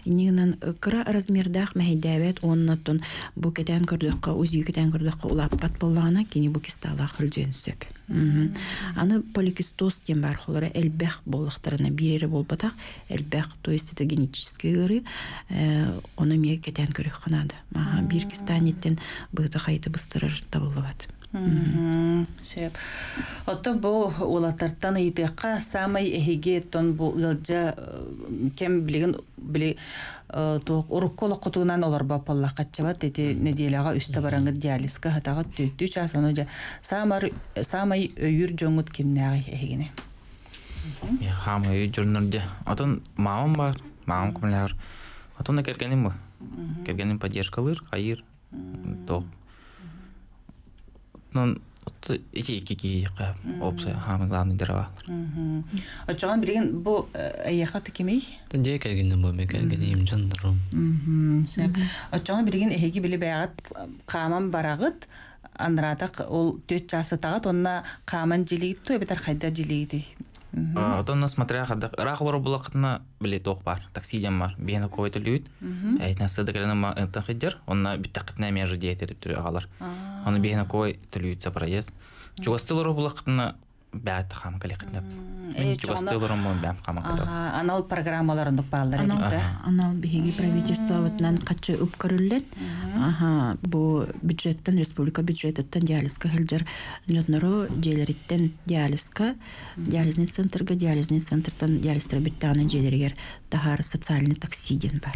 Нигнан кыра размердах мәһидәбет оннотун бу кетен көрдөккө узи кетен көрдөккө улаппат боллагана кини бу кистала хылжен сөп. Аны поликистоз тем бар холора элбэх боллактарына бирере болбатак элбэх то есть это генетический ыры оны ме кетен көрөк канады бир кистанеттен быта хайты быстырыр Сөп. Оттон бу улатартан ыйтыакка самай эхиге тон бу ылжа кем билеген били туох уруккол окутуунан олар бапалла каччабат эти неделяга үстө бараңы диализка хатага төттү час ону жа самар самай өйүр жоңут кимнеги эхигине. Хам үй журнурде. Отон мамам бар, мамам кумлар. Отон кергеним бу. Кергеним поддержкалыр, хайыр. Тох. Нон ити ики ки опса хам главный дрова. Очогон билген бу аяха текемей. Тенде келгенден бу мен келгеним жандырым. Сөп. Очогон билген эхиги били багат каман барагыт анратак ол төт жасы тагат онна каман жилигит ту эбетер хайда жилигити. Отон на смотря хадак рахлор булакытына биле тох бар, таксиден бар. Бена койты лют. Айтна сыда келена это хидер, онна биттакытна межи диет этип тур агалар. Оны бена кой төлүт за проезд. Чугастылор булакытына бәт хам калехнеп э, мен чоғына- чугастылырым мон бәм хама кале Аха, анал программаларындык баалар Анал, эдикте. анал биһиги правительство ватынан качы үп көрүллен. Аха, бу бюджеттен республика бюджеттен диализка хилжер жотнору желериттен диализка, диализный центрга, диализный центртан диализтер биттаны желергер тахар социальный таксиден бар.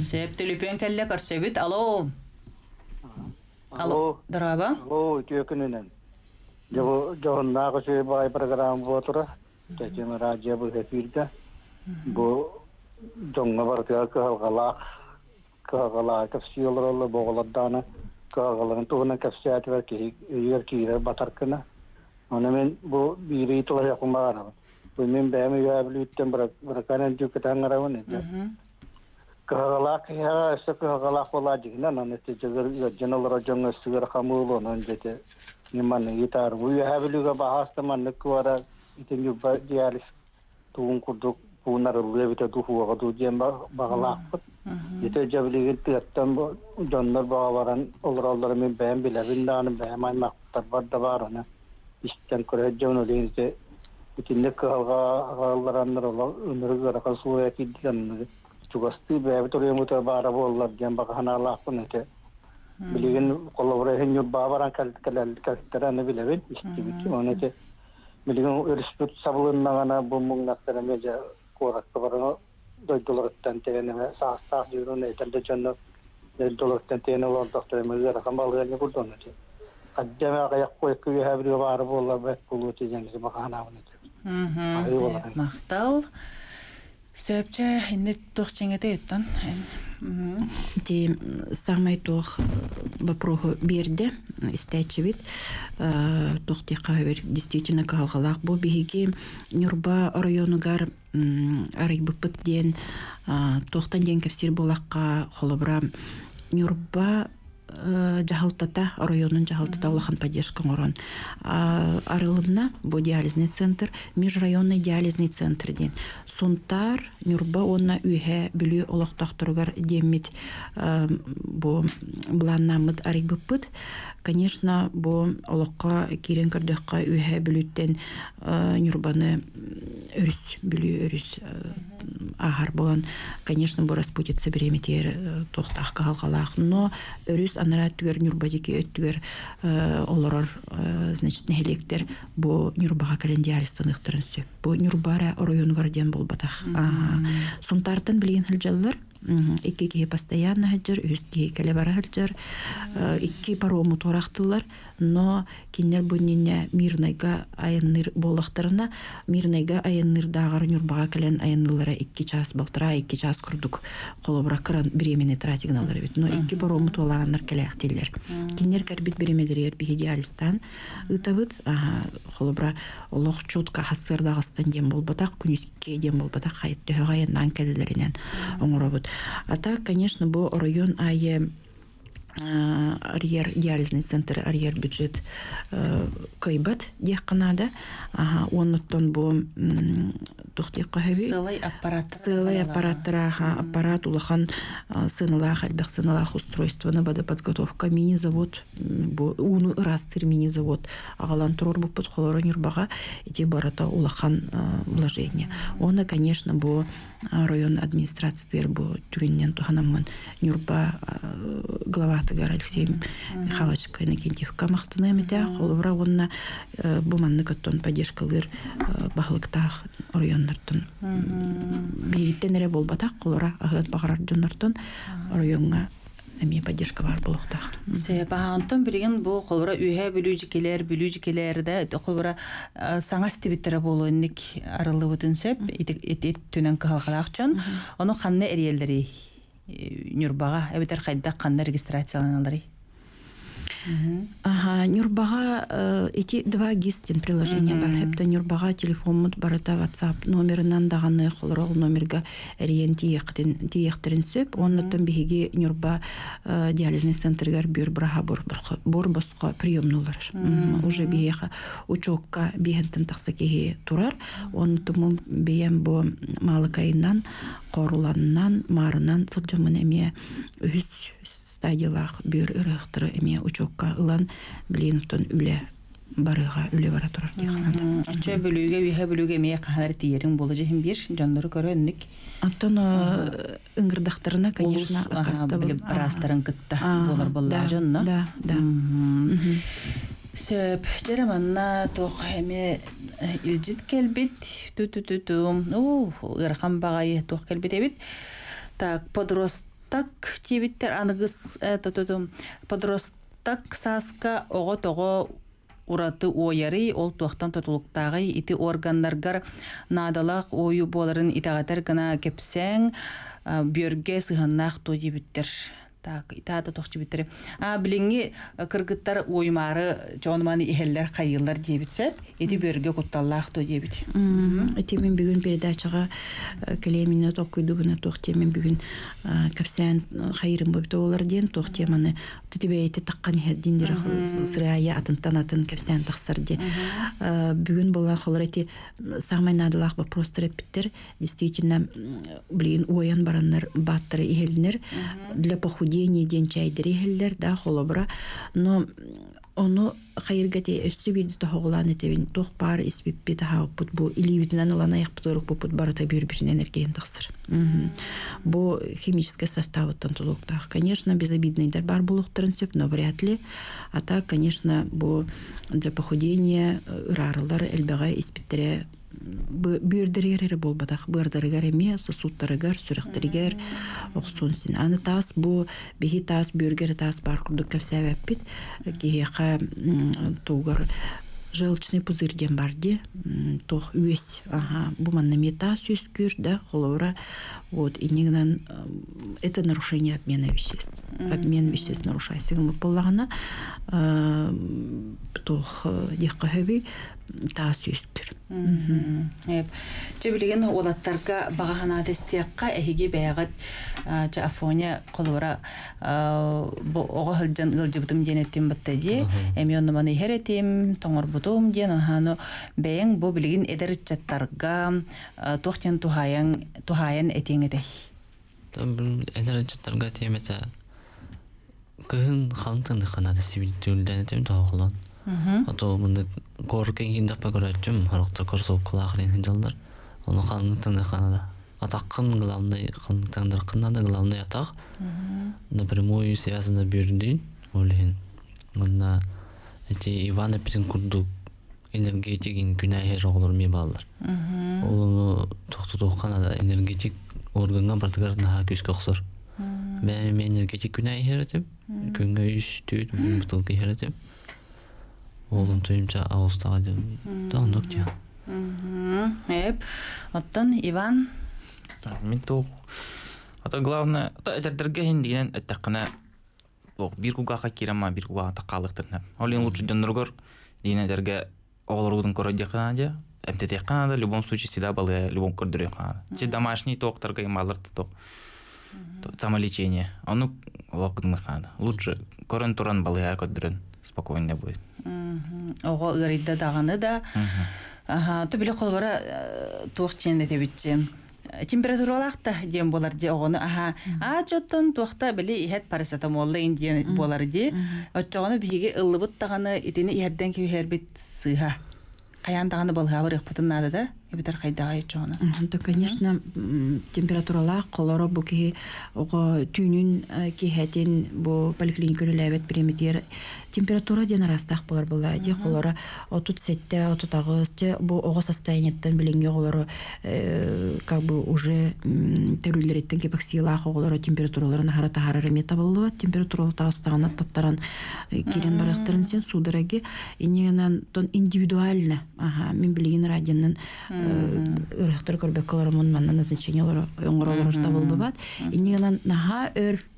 Сеп телефон келле көрсөбүт. Алло. Алло. Драба. Алло, түйөкүнүнен. Жо жоннагы сүй бай программа болотура. Течем радио бу эфирде. Бу жоңга бар тя калгалак. Калгалак капсиолороло боголаданы. Калгалын туна капсият бар ки йер кире батаркына. Аны мен бу бири тола якмара. Бу мен бәме яблүттен бар бар канан жүк таңгаравын. Кагалак я эсэ кагалак бола дигна наны те жагыр жаналар жоңга бу хабилуга бахаста ман неквара итен ю диалис туун курдук пунар лебите духуга ду жем багалак ите жабилиги тыттан жоннор багаларан олраллар мен бәм билебин даны бәм аймактар бар да бар она истен көрө жону линзе итинне калга агаллараннар ола өмүргө ракасуя кидден чугасты бәбитор емута бара боллар дем баканалакпын эте билеген коллабора хеню бабаран калкалал калтераны билебин истибит онете билеген респект сабылыннагана бу муңнактара межа коракка бара дойдолорттан тене саастаах жүрүн этелде жонно олар доктор мезер хамбалганы курдонете каддема каяк койку хабри бара боллар бек булути жеңиз баканабын Мгм. Ай, олар. Мактал. Сөпче инде тохчеңете юттан. Мгм. Ти самай тох бапроху берде истечевит тохти кавер действительно калгалак бу биһиги Нюрба районугар арыйбыппыт диен тохтан диен кепсир булакка холобра Нюрба жахалтата районун жахалтата улахан поддержка орон арылымна бу диализный центр межрайонный диализный центр ден. Сунтар нюрба онна үйе бүлү олоктоктургар демит бу бланнамыт арыйбыппыт конечно бу олокка кирен көрдөкка үйе бүлүттен нюрбаны өрүс бүлү өрүс ахар болан конечно бу распутица береметер тохтах калгалах но өрүс анара түгер нюрбадики өттүгер олорор значит нехелектер бу нюрбага кален диалистыныктырын сөп бу нюрбара районгар ден болбатах сунтартын билген хилжаллар икки киһи постоянно хаджар үс киһи келе бара хаджар икки парому турактылар но киннер буннине мирнайга айынныр болактарына мирнайга айынныр дагар нюрбага келен айыннылара икки час балтыра икки час курдук колобра кран беремене тратигналар бит. Но икки парому туалараннар келеактиллер киннер карбит беремелер биһи диалистан. Ытабыт холобра олох чутка хассырдагастан дем болбатак күнүскке дем болбатак хайт төһөгайынан келелеринен оңоробут а так конечно бу район ае арьер диализный центр арьер бюджет кайбат дияканада оннуттан бу тухтик кахаби Сылай аппарат. Сылай аппараттара аппарат улахан сыналах альбах сыналах устройствоны бада подготовка мини завод бу уну ырастыр мини завод агалан турор бу пут холора нюрбага эти барата улахан вложение оны конечно бу район администрация бу түгеннен туханаммын нюрба главатыгар алексей михайлович иннокентьевка мактана эмите холора онна бу манны көттөн поддержкалыр бахлыктах районнартын бииттен эре болбатак колора агыт багарар жоннортон районга эми поддержка бар болохтах Себаантон билген бу колбара үйе бүлүжикелер бүлүжикелерде колбара саңас тибиттере болу инник арылы бутун сеп ит түнен калгалакчан ону канны эриелдери нюрбага эбитер хайда канны регистрацияланалары Ага, Нюрбага эти два гистин приложения бар. Хепта Нюрбага телефон мут барата WhatsApp номерынан даганы холрол номерга эриен тиектин тиектерин сөп. Оннотон биһиги Нюрба диализный центргар бюр браха бур бур боско приемнулар. Уже биеха учокка бихентен такса киһи турар. Оннотон бием бу малыкайынан коруланнан марынан сылжымын эме үс стадиялах бюр ырыктыры эме учокка ылан билинутон үле барыга үле бара турар диханан Очо бөлүгө үйе бөлүгө эмие каханар тиерин болу жехин бир жондору көрөннүк. оттон ыңгырдактарына конечно Улус, аха, акаста бул- барастарын кытта болар болла да, жонно. да, да. Сөп, жереманна тох эме илжит келбит, ту-ту-ту-ту. У, ырхан багай тох келбит эбит. Так, подростак тибиттер аныгыс ту-ту-ту. Подростак саска ого того ураты ойары ол туақтан тотулуктагы ити органнаргар надалак ою боларын итагатар гана кепсең бөрге сыһыннаах тоо дибиттер так итаата тохчу биттер а билинги кыргыттар оймары чоонманы ихеллер кайыллар дебитсеп ити бөрге кутталлаах тоо дебит Эти мен бүгүн передачага келемине ток күйдүгүнө тох темен бүгүн капсен хайрым бып толар ден тох теманы тетебейте таккан хердин дир сырая атынтан атын капсен таксар ди. Бүгүн болған холор эти самай надалах вопрос терапиттер действительно блин уян бараннар баттыр ихелнер для похудения ден чайдыр ихеллер да холобра но Ону хайыргати өссү бирди тохоглан этебин тох пар испиппи тахаппут бу иливитинен ылана яхпытырык бупут барата бир-бирин энергиен тахсыр. Бу химический составыттан тулуктах. Конечно, безобидныйдар бар булуктарын сөп, но вряд ли. А так, конечно, бу для похудения ырарылар элбега испиттере бүйірдірері болбадақ. Бырдырыгар эме сосудтарыгар сүректеригер оксун син аны таас бу бихи таас бүйіргер таас бар. Курдук кепсәбәппит киһиэха тугар желчный пузырь ден бар ди м, тох үес ага бу манна метас үскүр да холора вот и нигнан это нарушение обмена веществ. Обмен веществ нарушайся мы поллагана тох дихка хэби таас үскүр Эп. Че билген олаттарга багахана тестиякка эхиги бәягат ча афоня колора бу ого хылжан ылжыбытым денеттим баттади. Эми онны маны херетим, тоңор бутум ден хано бәяң бу билген эдер чаттарга тохтен тухаян тухаян этеңедей. Элер чаттарга темете кыһын халынтын ханада сибилтүүлден тем тоголон. Ото мында кор кеңин дапа көрөчүм, хароктор корсоп кылахрын хыжалдар. Оны халынтын ханада. Атаккын главный халынтандар кынада главный атак. Напрямую связано бирдин, олин. Мына эти Ивана Петербург энергетик күнәһе оглор ми баллар. Ол токту токканада энергетик органга бартыгар наха күз коксор. Мен энергетик күнәһе херетим. Күнгө үш түт бутылка херетим. Олым тойымча ауыстага дем. Дондук дия. Эп. Оттон Иван Так, мен то ата главное ата эдердерге хиндигенен эттеккана Лок бир кугаха кирама бир кугаха такалыктырнап. Олин лучше доноргор дine эдерге оголорудун кородия канадя. МТТ Канада в любом случае всегда было любом кордоре Канада. Те домашний ток, торгай малар ток. Самолечение. А ну лок мы Канада. Лучше корен туран балыя кордорен спокойно будет. ого ырыйда даганы да аха то биле колбара туак ченде тебитчи температуралакта дем болар же огону аха а чоттон туакта били ихет парацетамолла индиен болар ди. Отчогону биге ыллыбыт таганы итини иһерден кебихербит сыха каян таганы болха бар ыхпытын нада да эбитер кайдага чогону То, конечно, температуралах колоро бу ки ого түүнүн кихетин бу поликлиниканы ләбет примитер температура ден арастах болар була ди колоро отут сетте отут агыс же бу ого состояниеттен билинге колоро э, как бы уже терүллереттен кепек сыйлах оголоро температураларын харата харары мета болду температуралы тагыстагана таттаран э, кирен барактарын сен судараги инегенен тон индивидуально ага мен билген радионун ырыхтар көрбөк колоромун манна назначениялар оңоролор табылды бат инегенен наха өр Ага,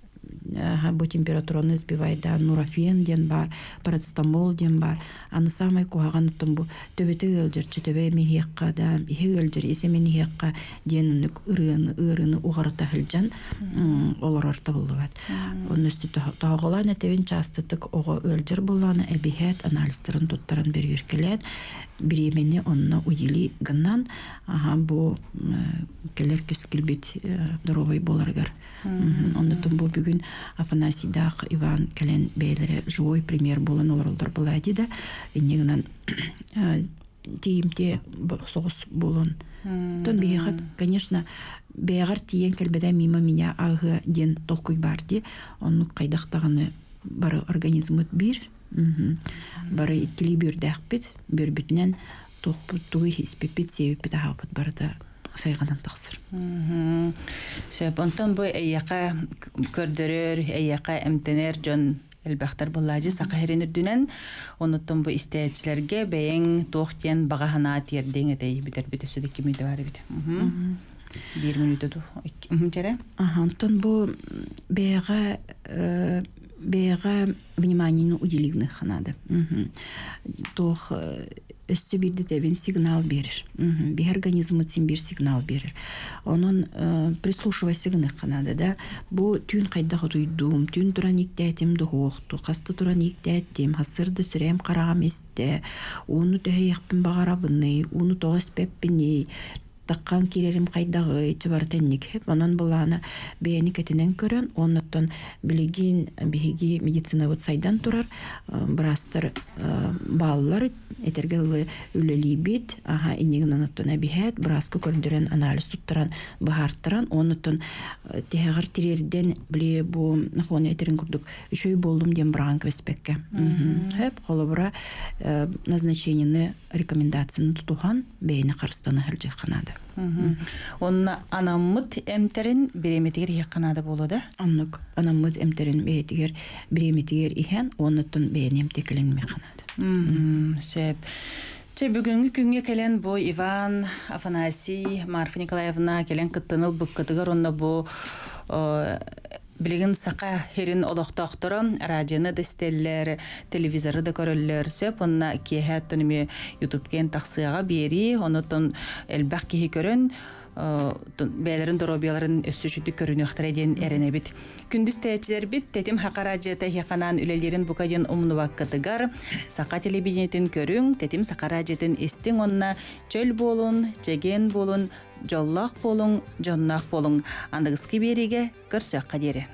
бу температураны сбивает да нурофен ден бар парацетамол ден бар. Аны самай кухаган тон бу төбөтө ылжыр төбө мехиякка да ихе ылжыр эсемен хиякка ден ырыны ырыны угарта хылжан олорор табылды бат onun üstü tağılan etevin çastıtık oğa ılжыр буланы эбихет анализтерин туттаран бер юркелен bir yemeni onunla uyili gınnan aha bu e, keler keskil bit dorovay Афанасийдах Иван кэлен бейлере живой пример болан олоролдор булади да. Иннегинан тиимте соғыс болон тон бейға конечно бейғар тиен келбеде мимо меня ағы ден толкуй бар ди оны қайдақтағаны бары организмыт бир. Бары иккили бирдәкпит бирбитнен тугуй хиспепит себеппит ахапыт барыда сайганан тахсыр Мгм. Сөп, онтон бу эйяка көрдөрөр, эйяка эмтенер жон элбахтар буллажы сака херенердүнен онуттон бу истеячилерге бэйэн туохтен багахана тиердең этей битер битесиде кимиде бар бит. Мгм. Бир минута ду. Мгм, Жере? Ага, онтон бу бэйга э, бэйга внимание уделигны ханады Мгм. тох өстө бирди тебин сигнал берир Мгм. бир организмы тин бир сигнал берир онун э, прислушивайся гына ханады да бу түн кайдагы туйдум түн туран иктетим духукту касты туран иктетим хасырды сүрем карагам эсте. Уну багарабыны уну тоғас пеппини таккан килерим кайдагы ичи тенник. Хеп онон буланы бэйни кетинен көрөн. Онноттон билигин биһиги медицина вот сайдан турар. Э, брастыр э, баллар этергелы үлелибит аха иннигин оноттон абиһэт браска көрдөрөн анализ туттаран бахарттаран онноттон э, тиһэгар тирерден биле бу нахуону этерин курдук үчөй болдум диэн браан квеспекке хеп холобура назначениены рекомендацияны тутухан бэйни карстаны Мгм. Онна анаммыт эмтерин биреметигер якканада болода. Аннык анаммыт эмтерин бэйтигер биреметигер иһэн оннотун бэйнем текелен механады. Мгм, Сөп. Че бүгүнгү күнгө келен бу Иван Афанасий Марфа Николаевна келен кыттыныл буккытыгар онна бу э, билигин сака херин олохтоохторо радионы да стеллер телевизоры да көрөллөр сөп онна киэхэ тоними ютубкен тахсыага бери онотон элбах киһи көрөн э, бээлерин доробияларын өссүшүтү көрүнүөхтара диэн эренебит күндүз тээчилер бит тетим хакаражыта хияканан үлелерин букайын умнубаккытыгар сака телевидениетин көрүң тетим сакаражытын эстиң онна чөл болун жеген болун жоллах болуң жоннах болуң. Андыгыски бериге көрсөкка дери